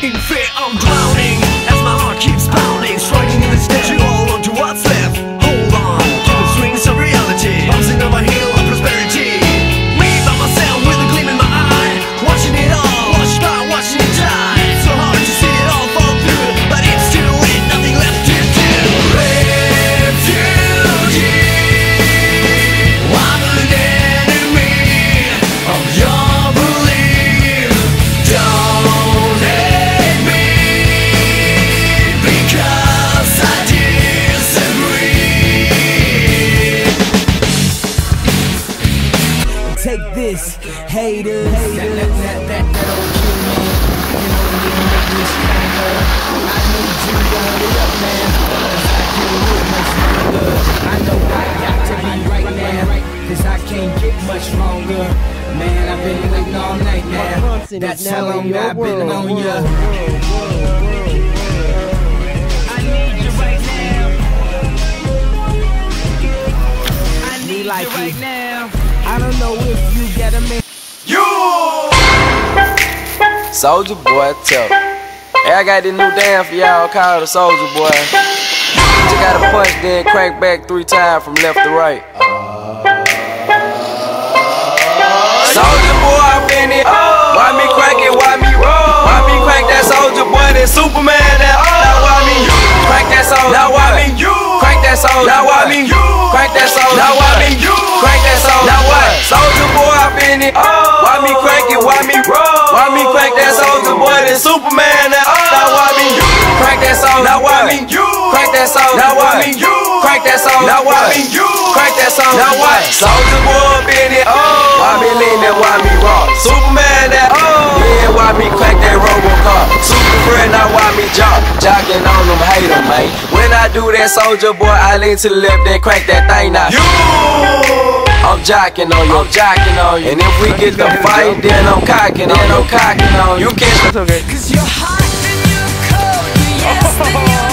fucking fit, I'm drowning. This, haters. That, that, that, that, that old kill man. You know you need to make me stronger. I need you to hurry up, man. Cause I can live much longer. I know I got to be right now. Cause I can't get much longer. Man, I've been waiting all night now. That's how long I've been on ya. I you right now. I you right now. I don't know if you get a man. You! Soldier boy, tough. Hey, I got this new dance for y'all called the Soldier Boy. You gotta punch, then crank back three times from left to right. Soldier boy, I'm in it. Why me crank it? Why me roll? Why me crank that soldier boy? That Superman, that Now why me you crank that soldier? Now why me you crank that soldier? Now why me you crank that soldier? Now why me you crank that soldier? Now what? It. Why me crank it? Why me roll? Why me crank that soldier boy? That Superman, that Now why me you crank that soldier? Oh. Oh. Now why me you crank that soldier? Now why me you crank that soldier? Now why me you crank that soldier? Now what? Soldier boy, up in it. Why me lean that? Why me rock? Superman, that yeah. Why me crank that Robocop? Super friend, now why me jock? Jocking on them, hate man. When I do that, soldier boy, I lean to the left, then crank that thing now. You. I'm jocking on you, I'm jocking on you. And if we get the fight, then I'm cocking on you, I'm cocking on you. You can't. Cause you're hot and you're cold, yes and you're